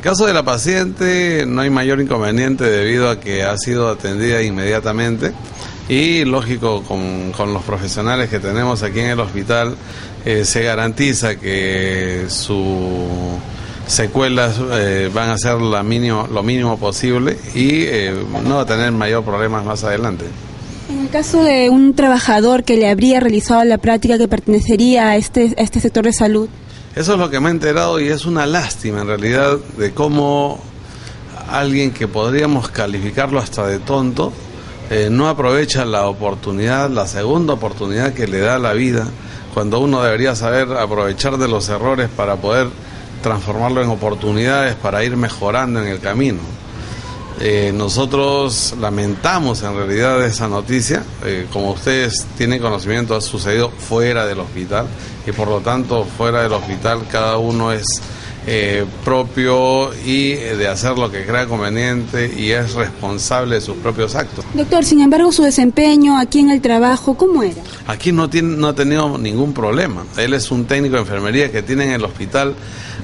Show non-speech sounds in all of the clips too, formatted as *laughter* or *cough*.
El caso de la paciente no hay mayor inconveniente debido a que ha sido atendida inmediatamente y lógico con, los profesionales que tenemos aquí en el hospital eh, se garantiza que sus secuelas eh, van a ser la mínimo, lo mínimo posible y eh, no va a tener mayor problemas más adelante. En el caso de un trabajador que le habría realizado la práctica que pertenecería a este, a este sector de salud, eso es lo que me he enterado y es una lástima en realidad de cómo alguien que podríamos calificarlo hasta de tonto eh, no aprovecha la oportunidad, la segunda oportunidad que le da la vida, cuando uno debería saber aprovechar de los errores para poder transformarlo en oportunidades para ir mejorando en el camino. Eh, nosotros lamentamos en realidad esa noticia, eh, como ustedes tienen conocimiento, ha sucedido fuera del hospital y por lo tanto fuera del hospital cada uno es eh, propio y de hacer lo que crea conveniente y es responsable de sus propios actos. Doctor, sin embargo, su desempeño aquí en el trabajo, ¿cómo era? Aquí no, tiene, no ha tenido ningún problema. Él es un técnico de enfermería que tiene en el hospital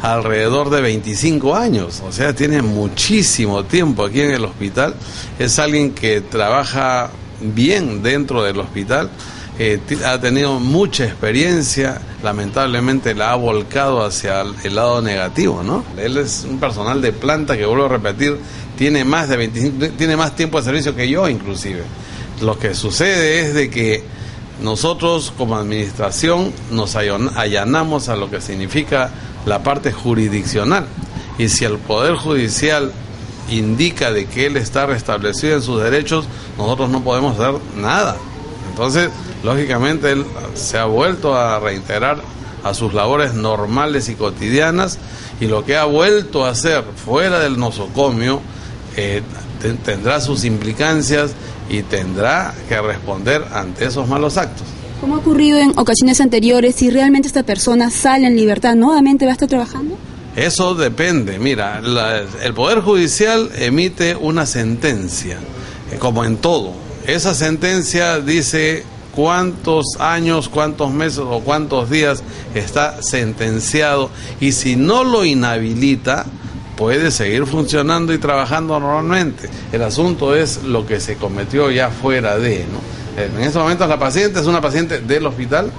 alrededor de 25 años, o sea, tiene muchísimo tiempo aquí en el hospital. Es alguien que trabaja bien dentro del hospital eh, ha tenido mucha experiencia, lamentablemente la ha volcado hacia el, lado negativo, ¿no? Él es un personal de planta que vuelvo a repetir, tiene más de 25, tiene más tiempo de servicio que yo inclusive. Lo que sucede es de que nosotros como administración nos allanamos a lo que significa la parte jurisdiccional y si el poder judicial indica de que él está restablecido en sus derechos, nosotros no podemos hacer nada. Entonces, lógicamente, él se ha vuelto a reintegrar a sus labores normales y cotidianas y lo que ha vuelto a hacer fuera del nosocomio eh, tendrá sus implicancias y tendrá que responder ante esos malos actos. ¿Cómo ha ocurrido en ocasiones anteriores, si realmente esta persona sale en libertad, nuevamente va a estar trabajando? Eso depende. Mira, el Poder Judicial emite una sentencia, eh, como en todo esa sentencia dice cuántos años, cuántos meses o cuántos días está sentenciado y si no lo inhabilita, puede seguir funcionando y trabajando normalmente. El asunto es lo que se cometió ya fuera de, ¿no? En estos momentos la paciente es una paciente del hospital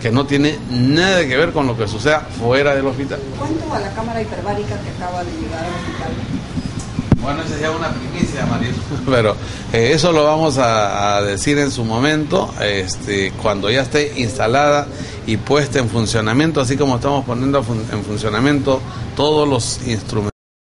que no tiene nada que ver con lo que suceda fuera del hospital. ¿Cuánto a la cámara hiperbárica que acaba de llegar al hospital? Bueno, esa es una primicia, María. *laughs* Pero eh, eso lo vamos a, decir en su momento, este, cuando ya esté instalada y puesta en funcionamiento, así como estamos poniendo en funcionamiento todos los instrumentos.